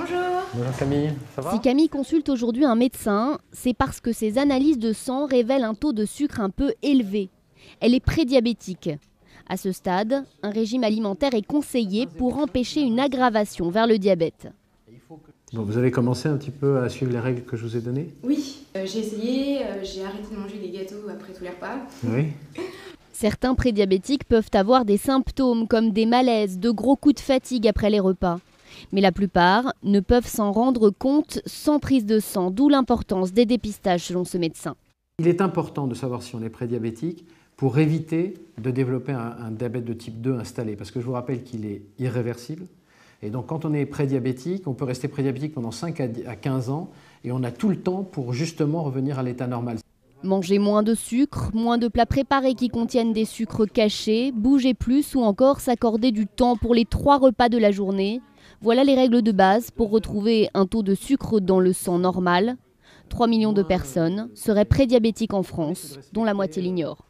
Bonjour. Bonjour Camille, ça va Si Camille consulte aujourd'hui un médecin, c'est parce que ses analyses de sang révèlent un taux de sucre un peu élevé. Elle est prédiabétique. À ce stade, un régime alimentaire est conseillé pour empêcher une aggravation vers le diabète. Bon, vous avez commencé un petit peu à suivre les règles que je vous ai données? Oui, euh, j'ai essayé, euh, j'ai arrêté de manger des gâteaux après tous les repas. Oui. Certains prédiabétiques peuvent avoir des symptômes comme des malaises, de gros coups de fatigue après les repas. Mais la plupart ne peuvent s'en rendre compte sans prise de sang, d'où l'importance des dépistages selon ce médecin. Il est important de savoir si on est prédiabétique pour éviter de développer un, diabète de type 2 installé, parce que je vous rappelle qu'il est irréversible. Et donc quand on est prédiabétique, on peut rester prédiabétique pendant 5 à 15 ans, et on a tout le temps pour justement revenir à l'état normal. Manger moins de sucre, moins de plats préparés qui contiennent des sucres cachés, bouger plus ou encore s'accorder du temps pour les trois repas de la journée. Voilà les règles de base pour retrouver un taux de sucre dans le sang normal. 3 millions de personnes seraient prédiabétiques en France, dont la moitié l'ignore.